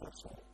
processor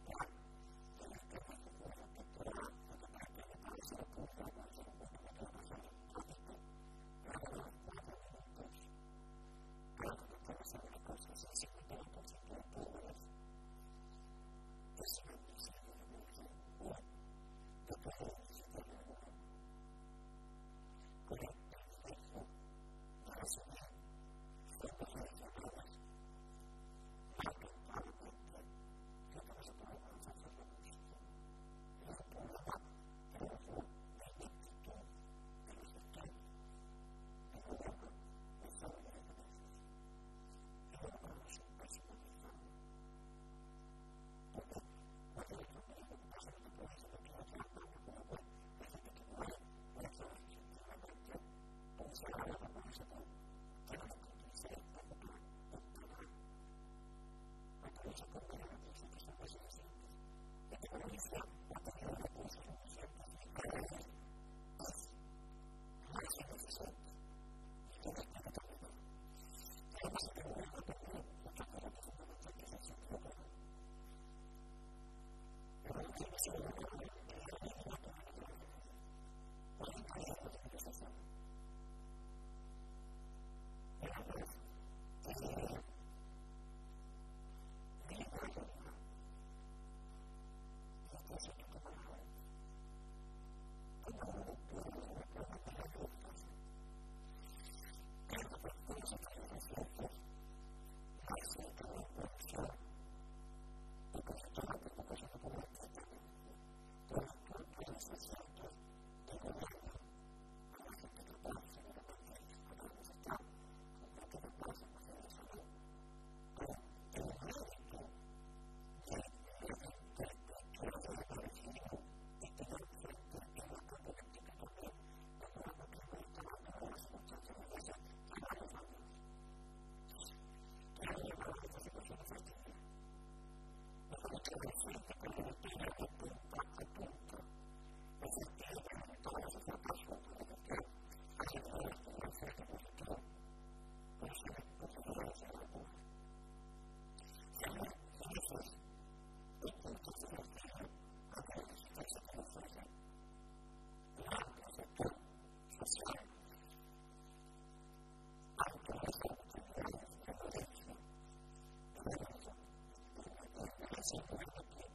se encuentra bien.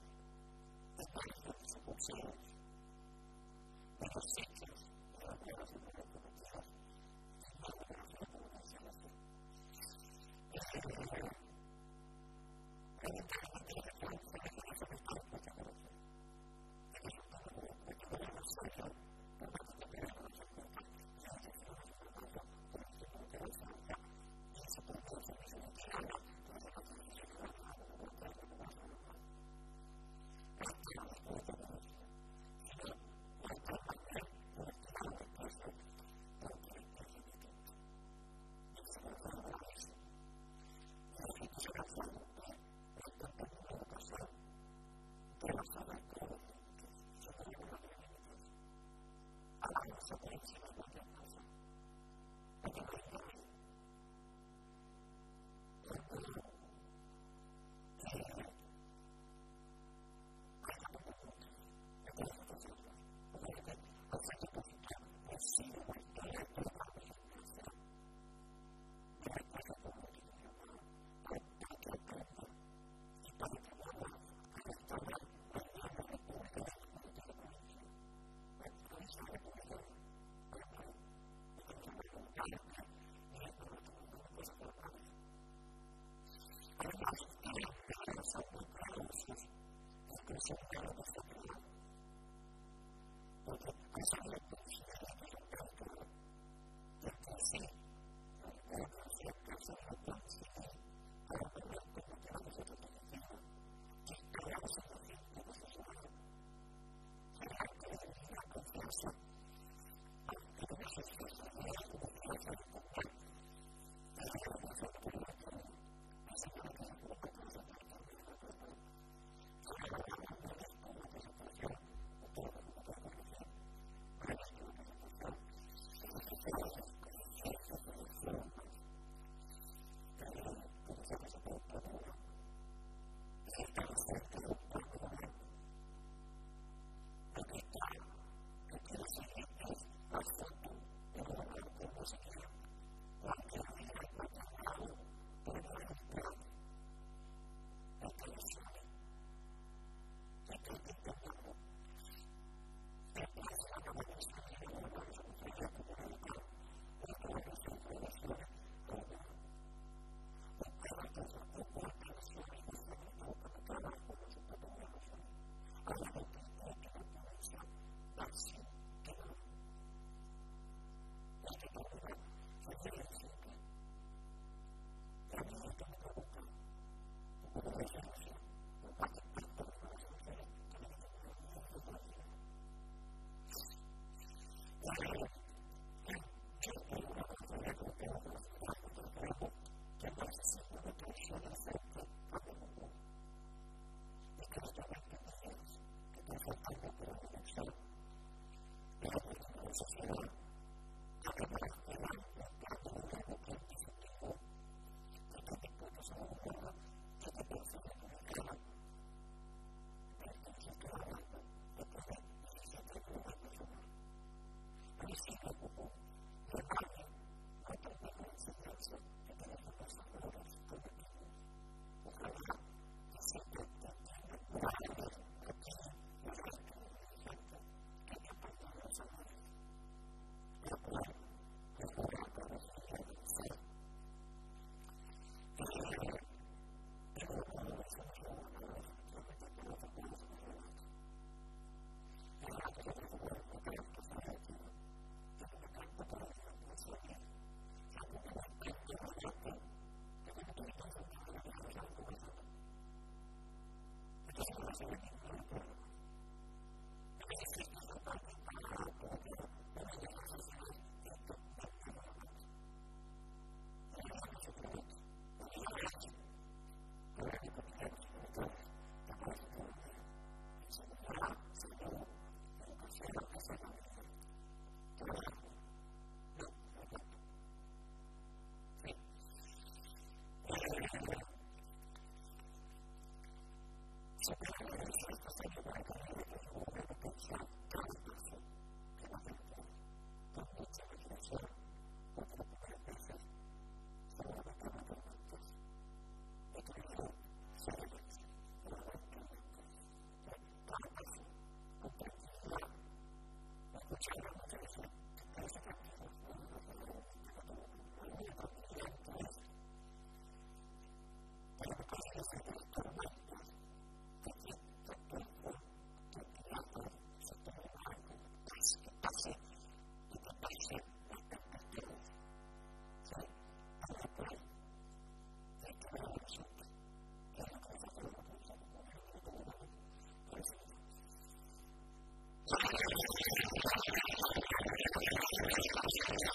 Es para que se funcione. possibility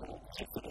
Gracias.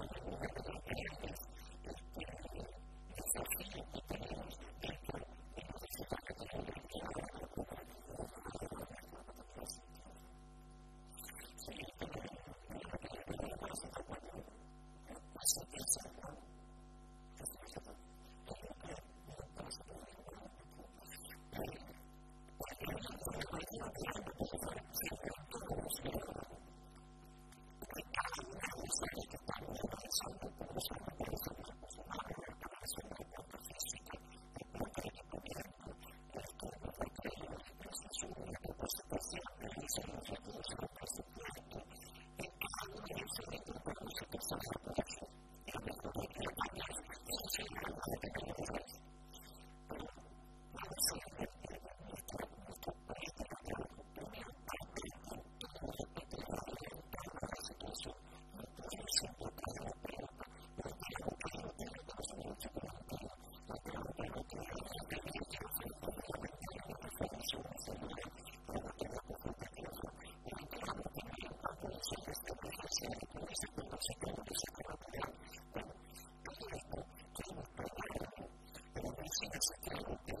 Gracias. Mexico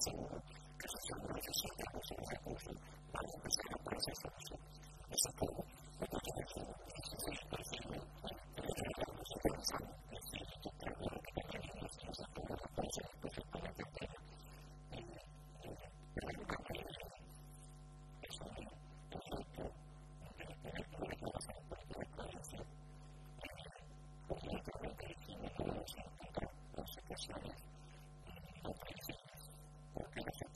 seguro que sus de de empezar a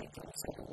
されたんで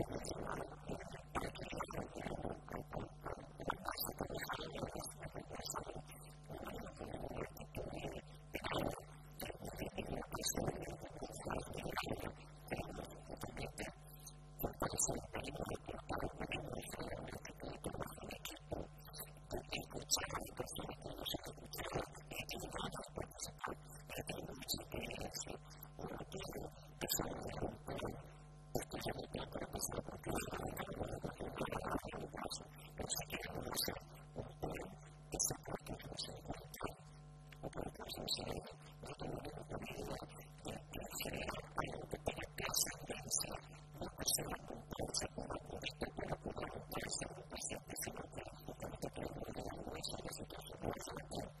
salve domini et dominae et